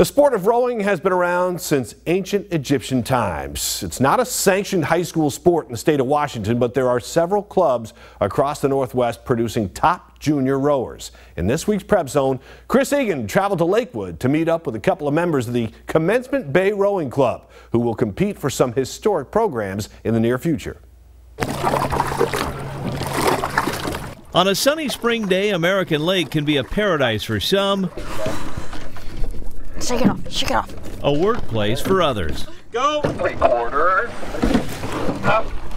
The sport of rowing has been around since ancient Egyptian times. It's not a sanctioned high school sport in the state of Washington, but there are several clubs across the Northwest producing top junior rowers. In this week's Prep Zone, Chris Egan traveled to Lakewood to meet up with a couple of members of the Commencement Bay Rowing Club, who will compete for some historic programs in the near future. On a sunny spring day, American Lake can be a paradise for some, Shake it off. Shake it off. a workplace for others. Go! Recorder.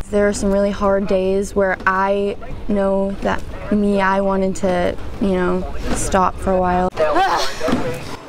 There are some really hard days where I know that me, I wanted to, you know, stop for a while.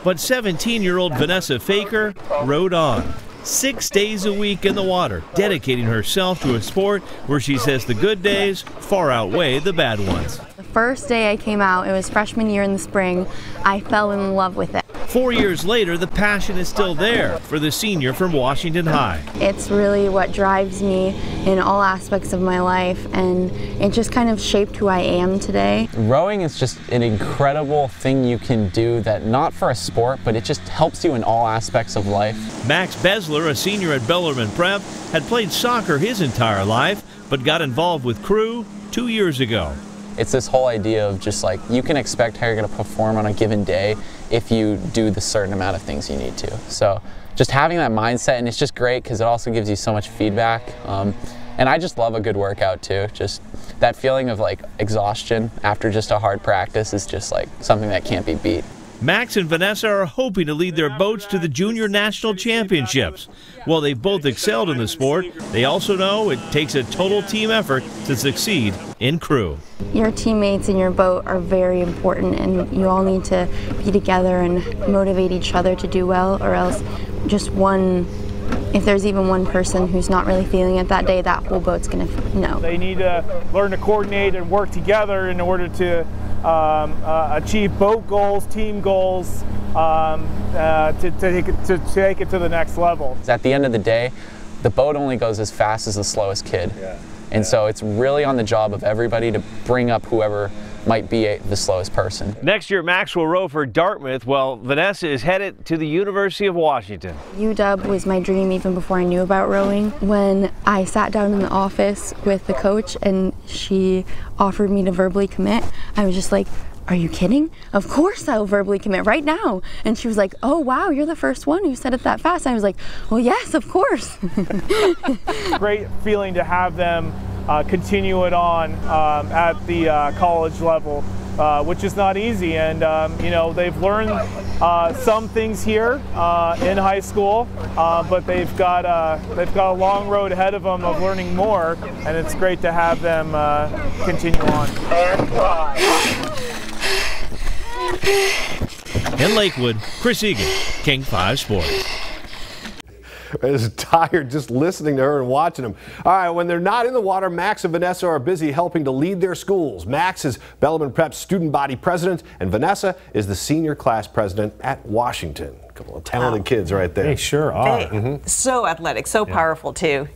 But 17 year old Vanessa Faker rowed on. Six days a week in the water, dedicating herself to a sport where she says the good days far outweigh the bad ones. The first day I came out, it was freshman year in the spring, I fell in love with it. Four years later, the passion is still there for the senior from Washington High. It's really what drives me in all aspects of my life, and it just kind of shaped who I am today. Rowing is just an incredible thing you can do that not for a sport, but it just helps you in all aspects of life. Max Besler, a senior at Bellarmine Prep, had played soccer his entire life, but got involved with crew two years ago. It's this whole idea of just like you can expect how you're going to perform on a given day if you do the certain amount of things you need to. So just having that mindset, and it's just great because it also gives you so much feedback. Um, and I just love a good workout too. Just that feeling of like exhaustion after just a hard practice is just like something that can't be beat. Max and Vanessa are hoping to lead their boats to the Junior National Championships. While they've both excelled in the sport, they also know it takes a total team effort to succeed in crew. Your teammates in your boat are very important, and you all need to be together and motivate each other to do well, or else just one, if there's even one person who's not really feeling it that day, that whole boat's gonna know. They need to learn to coordinate and work together in order to um, uh, achieve boat goals, team goals, um, uh, to, to, take it, to take it to the next level. At the end of the day, the boat only goes as fast as the slowest kid. And so it's really on the job of everybody to bring up whoever might be a, the slowest person. Next year, Max will row for Dartmouth while Vanessa is headed to the University of Washington. UW was my dream even before I knew about rowing. When I sat down in the office with the coach and she offered me to verbally commit, I was just like, are you kidding? Of course I'll verbally commit right now. And she was like, oh wow, you're the first one who said it that fast. I was like, well, yes, of course. Great feeling to have them continue it on um, at the uh, college level, uh, which is not easy. And um, you know they've learned uh, some things here uh, in high school, uh, but they've got they've got a long road ahead of them of learning more. And it's great to have them continue on. In Lakewood, Chris Egan, King 5 Sports. I was tired just listening to her and watching them. All right, when they're not in the water, Max and Vanessa are busy helping to lead their schools. Max is Bellarmine Prep student body president, and Vanessa is the senior class president at Washington. A couple of talented Wow. kids right there. They sure are. They- So athletic, so powerful too.